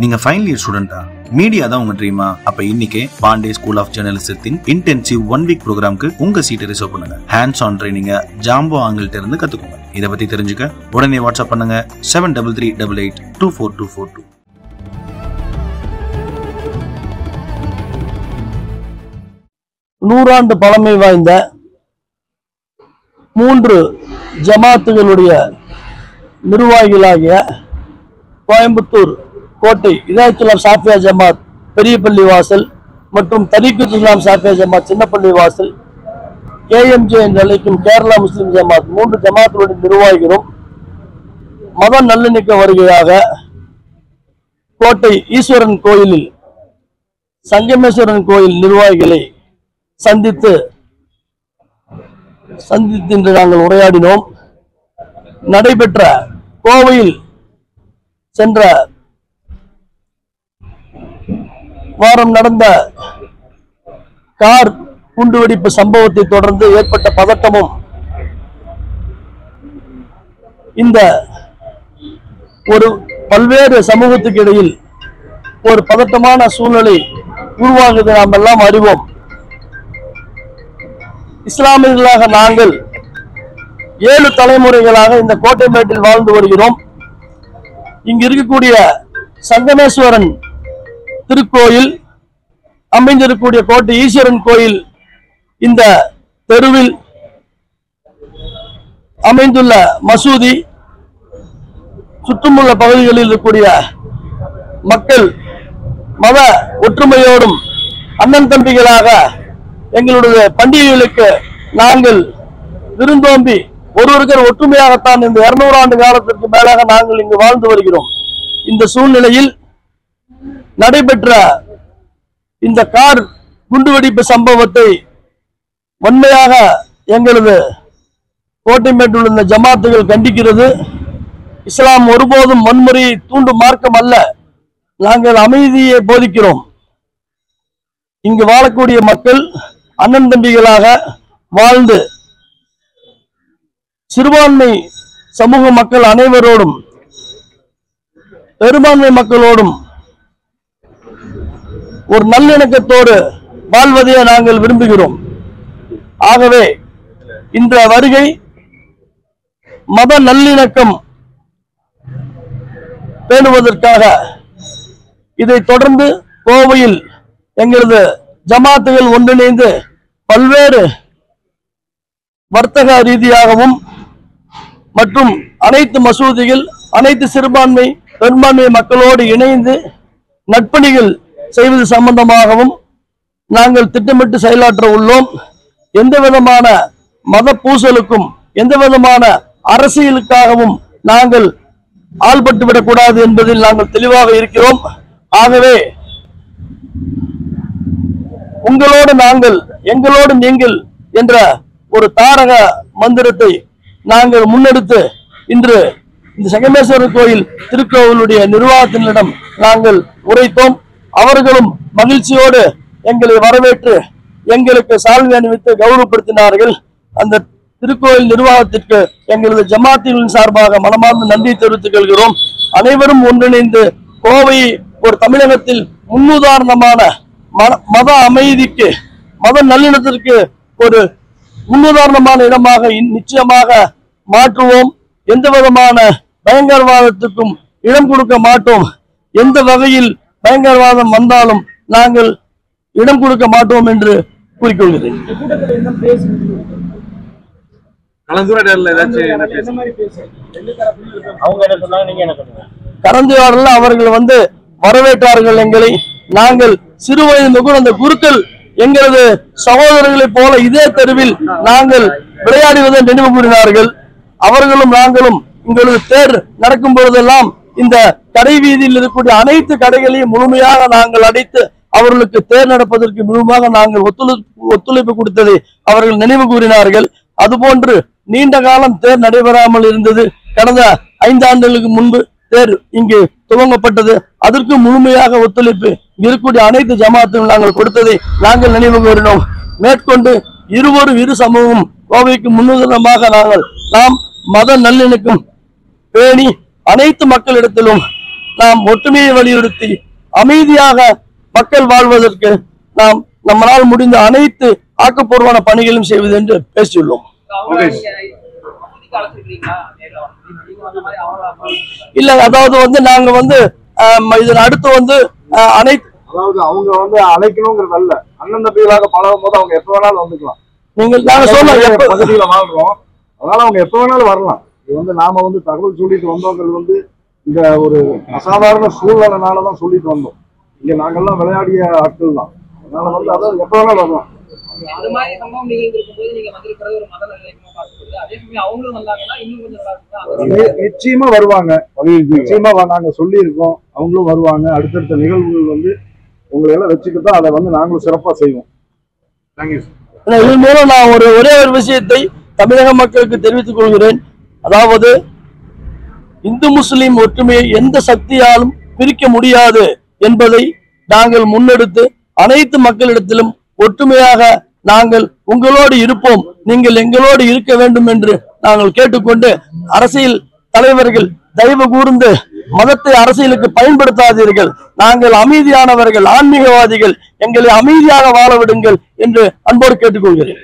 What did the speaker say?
நீங்க final year ஸ்டூடெண்டா media தான் உங்க ட்ரீமா அப்ப இன்னைக்கே பாண்டே ஸ்கூல் ஆஃப் ஜேர்னலிசத்தின் இன்டென்சிவ் ஒன் வீக் ப்ரோக்ராம்க்கு உங்க சீட்டை ரிசர்வ் பண்ணுங்க. ஹேண்ட்ஸ் ஆன் ட்ரைனிங்க ஜாம்போ ஆங்கிள்ட்ட இருந்து கத்துக்கோங்க. இதை பத்தி தெரிஞ்சுக்க உடனே வாட்ஸ்அப் பண்ணுங்க. Seven double three double eight two four two four two நூறாண்டு பழமை வாய்ந்த மூன்று ஜமாத்துகளுடைய நிர்வாகிகளாகிய கோயம்புத்தூர் கோட்டை இதாயத்துல்லாம் சாஃபியா ஜமாத் பெரிய பள்ளி வாசல் மற்றும் தரீக்குத் இஸ்லாம் சாஃபியா ஜமாத் சின்னப்பள்ளி வாசல். கேஎம்ஜே என்று அழைக்கும் கேரளா முஸ்லிம் ஜமாத் மூன்று ஜமாத்துடைய நிர்வாகிகளும் மத நல்லிணக்க வருகையாக கோட்டை ஈஸ்வரன் கோயிலில் சங்கமேஸ்வரன் கோயில் நிர்வாகிகளை சந்தித்து சந்தித்து இன்று நாங்கள் உரையாடினோம். நடைபெற்ற கோவையில் சென்ற வாரம் நடந்த கார் குண்டுவெடிப்பு சம்பவத்தை தொடர்ந்து ஏற்பட்ட பதட்டமும் இந்த ஒரு பல்வேறு சமூகத்துக்கு இடையில் ஒரு பதட்டமான சூழ்நிலை உருவாகுது நாம் எல்லாம் அறிவோம். இஸ்லாமியர்களாக நாங்கள் ஏழு தலைமுறைகளாக இந்த கோட்டைமேட்டில் வாழ்ந்து வருகிறோம். இங்கு இருக்கக்கூடிய சங்கமேஸ்வரன் திருக்கோயில் அமைந்திருக்கக்கூடிய கோட்டை ஈஸ்வரன் கோயில் இந்த தெருவில் அமைந்துள்ள மசூதி சுற்றுமுள்ள பகுதிகளில் இருக்கக்கூடிய மக்கள் மத ஒற்றுமையோடும் அண்ணன் தம்பிகளாக எங்களுடைய பண்டிகைகளுக்கு நாங்கள் விருந்தோம்பி ஒருவருக்கர் ஒற்றுமையாகத்தான் இந்த இருநூறு ஆண்டு காலத்திற்கு மேலாக நாங்கள் இங்கு வாழ்ந்து வருகிறோம். இந்த சூழ்நிலையில் நடைபெற்ற இந்த கார் குண்டுவெடிப்பு சம்பவத்தை வன்மையாக எங்களது கோட்டைமேட்டுள்ள இந்த ஜமாத்துகள் கண்டிக்கிறது. இஸ்லாம் ஒருபோதும் வன்முறையை தூண்டும் மார்க்கம் அல்ல. நாங்கள் அமைதியை போதிக்கிறோம். இங்கு வாழக்கூடிய மக்கள் அண்ணன் தம்பிகளாக வாழ்ந்து சிறுபான்மை சமூக மக்கள் அனைவரோடும் பெரும்பான்மை மக்களோடும் ஒரு நல்லிணக்கத்தோடு வாழ்வதையே நாங்கள் விரும்புகிறோம். ஆகவே இந்த வருகை மத நல்லிணக்கம் பேணுவதற்காக இதை தொடர்ந்து கோவையில் எங்களது ஜமாத்துகள் ஒன்றிணைந்து பல்வேறு வர்த்தக ரீதியாகவும் மற்றும் அனைத்து மசூதிகள் அனைத்து சிறுபான்மை பெரும்பான்மை மக்களோடு இணைந்து நட்பணிகள் செய்வது சம்பந்தமாகவும் நாங்கள் திட்டமிட்டு செயலாற்ற உள்ளோம். எந்த விதமான மத பூசலுக்கும் எந்த விதமான அரசியலுக்காகவும் நாங்கள் ஆள்பட்டு விடக்கூடாது என்பதில் நாங்கள் தெளிவாக இருக்கிறோம். ஆகவே உங்களோடு நாங்கள் எங்களோடு நீங்கள் என்ற ஒரு தாரக மந்திரத்தை நாங்கள் முன்னெடுத்து இன்று இந்த செகமேஸ்வரர் கோயில் திருக்கோவிலுடைய நிர்வாகத்தினரிடம் நாங்கள் உரைத்தோம். அவர்களும் மகிழ்ச்சியோடு எங்களை வரவேற்று எங்களுக்கு சால்வை அணிவித்து கௌரவப்படுத்தினார்கள். அந்த திருக்கோயில் நிர்வாகத்திற்கு எங்களது ஜமாத்தின் சார்பாக மனமார்ந்த நன்றி தெரிவித்துக் கொள்கிறோம். அனைவரும் ஒன்றிணைந்து கோவை ஒரு தமிழகத்தில் முன்னுதாரணமான மத- மத அமைதிக்கு மத நல்லிணத்திற்கு ஒரு முன்னுதாரணமான இடமாக நிச்சயமாக மாற்றுவோம். எந்த விதமான பயங்கரவாதத்துக்கும் இடம் கொடுக்க மாட்டோம். எந்த வகையில் பயங்கரவாதம் வந்தாலும் நாங்கள் இடம் கொடுக்க மாட்டோம் என்று கூறிக்கொள்கிறேன். கலந்துரையாடல ஏதாச்சும் என்ன பேச அவங்க என்ன சொன்னாங்க நீங்க என்ன சொன்னீங்க? கலந்துரையாடல அவர்கள் வந்து வரவேற்றார்கள் எங்களை. நாங்கள் சிறு வயது மிகுந்த அந்த குருக்கள் எங்களது சகோதரர்களைப் போல இதே தெருவில் நாங்கள் விளையாடுவதை நினைவு கூறினார்கள். அவர்களும் நாங்களும் எங்களது தேர் நடக்கும் பொழுதெல்லாம் இந்த கடை வீதியில் இருக்கக்கூடிய அனைத்து கடைகளையும் முழுமையாக நாங்கள் அடைத்து அவர்களுக்கு தேர் நடப்பதற்கு முழுமையாக நாங்கள் ஒத்துழைப்பு ஒத்துழைப்பு கொடுத்ததை அவர்கள் நினைவு கூறினார்கள். அதுபோன்று நீண்ட காலம் தேர் நடைபெறாமல் இருந்தது. கடந்த ஐந்து ஆண்டுகளுக்கு முன்பு தேர் இங்கு துவங்கப்பட்டது. அதற்கு முழுமையாக ஒத்துழைப்பு இருக்கக்கூடிய அனைத்து ஜமாத்தும் நாங்கள் கொடுத்ததை நாங்கள் நினைவு கூறினோம். மேற்கொண்டு இருவரும் இரு சமூகம் கோவைக்கு முன்னுதாரணமாக நாங்கள் நாம் மத நல்லிணக்கம் பேணி அனைத்து மக்களிடத்திலும் நாம் ஒற்றுமையை வலியுறுத்தி அமைதியாக மக்கள் வாழ்வதற்கு நாம் நம்மளால் முடிந்த அனைத்து ஆக்கப்பூர்வமான பணிகளும் செய்வது என்று பேசியுள்ளோம். இல்ல அதாவது வந்து நாங்க வந்து இதன் அடுத்து வந்து அனைத்து அதாவது அவங்க வந்து அழைக்கணுங்கிறது அல்ல. அண்ணன் தம்பிகளாக பழகும் போது அவங்க எப்ப வேணாலும் வந்துக்கலாம். நீங்கள் நாங்க ஒரே எப்ப பகுதியில வாழ்றோம். அதனால அவங்க எப்ப வேணாலும் வரலாம். இது வந்து நாம வந்து தகவல் சொல்லிட்டு வந்தோங்கிறது வந்து இந்த ஒரு அசாதாரண சூழ்நிலைனாலதான் சொல்லிட்டு வந்தோம். இங்க நாங்கெல்லாம் விளையாடிய ஆட்கள் தான். அதனால வந்து அதாவது எப்ப வேணாலும் வரலாம். அது அதே நிச்சயமா வருவாங்க. நிச்சயமா வ- நாங்க சொல்லியிருக்கோம். அவங்களும் வருவாங்க. அடுத்தடுத்த நிகழ்வுகள் வந்து உங்களை எல்லாம் வச்சுக்கிட்டா அதை வந்து நாங்களும் சிறப்பா செய்வோம். தேங்க்யூ இதன் மூலம் நான் ஒரு ஒரே ஒரு விஷயத்தை தமிழக மக்களுக்கு தெரிவித்துக் கொள்கிறேன். அதாவது இந்து முஸ்லிம் ஒற்றுமையை எந்த சக்தியாலும் பிரிக்க முடியாது என்பதை நாங்கள் முன்னெடுத்து அனைத்து மக்களிடத்திலும் ஒற்றுமையாக நாங்கள் உங்களோடு இருப்போம் நீங்கள் எங்களோடு இருக்க வேண்டும் என்று நாங்கள் கேட்டுக்கொண்டு அரசியல் தலைவர்கள் தயவு கூர்ந்து மதத்தை அரசியலுக்கு பயன்படுத்தாதீர்கள். நாங்கள் அமைதியானவர்கள் ஆன்மீகவாதிகள் எங்களை அமைதியாக வாழ விடுங்கள் என்று அன்போடு கேட்டுக்கொள்கிறேன்.